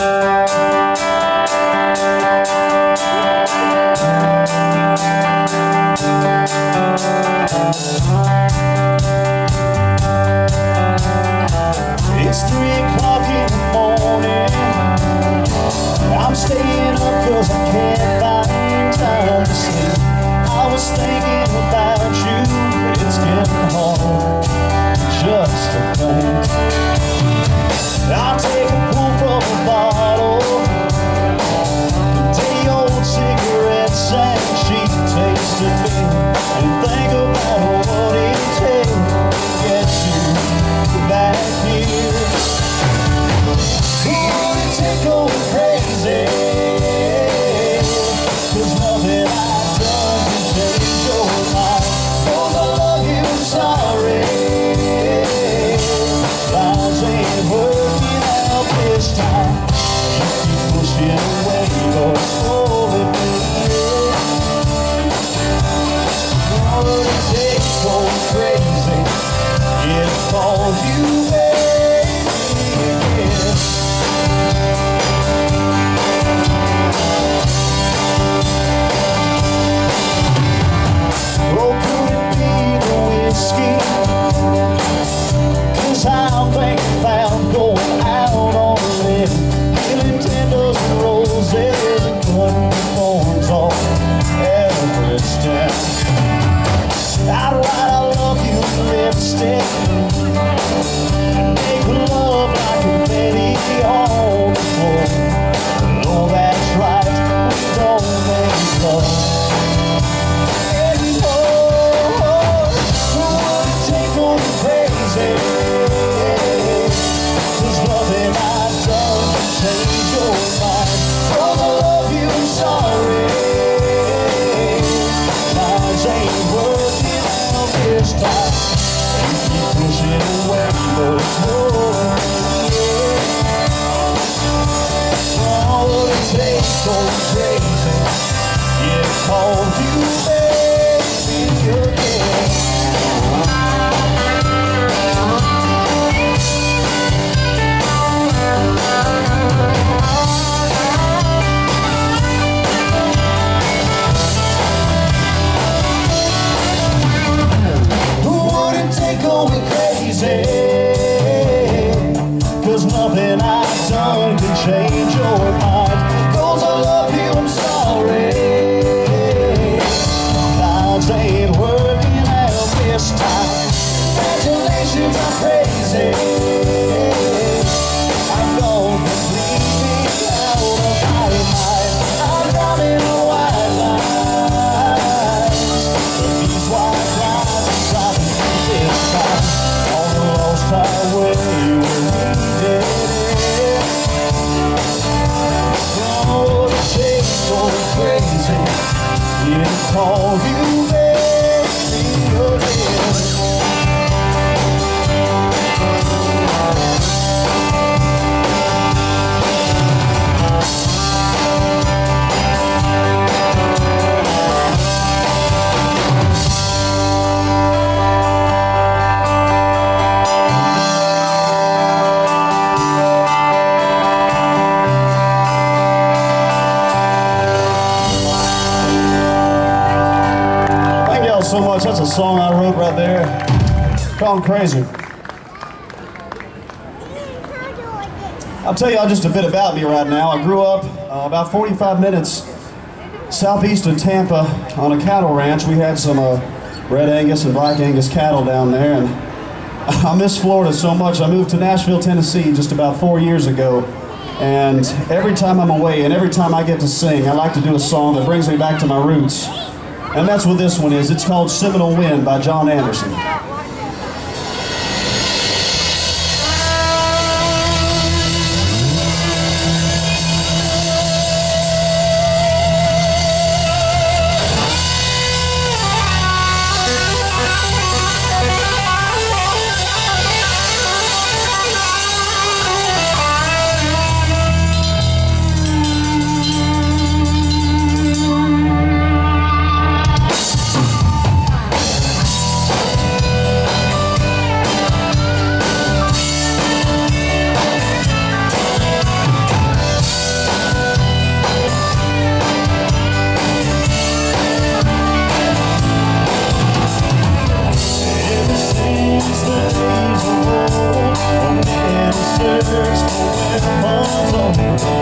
It's three o'clock in the morning. I'm staying up cause I can't find time to sleep. I was thinking about you, it's getting hard just to think. Time. You keep pushing away, would it take going crazy? Yeah, call you I'm crazy. That's a song I wrote right there. Gone crazy. I'll tell y'all just a bit about me right now. I grew up uh, about 45 minutes southeast of Tampa on a cattle ranch. We had some uh, Red Angus and Black Angus cattle down there, and I miss Florida so much. I moved to Nashville, Tennessee just about four years ago. And every time I'm away and every time I get to sing, I like to do a song that brings me back to my roots. And that's what this one is. It's called Seminole Wind by John Anderson.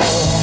have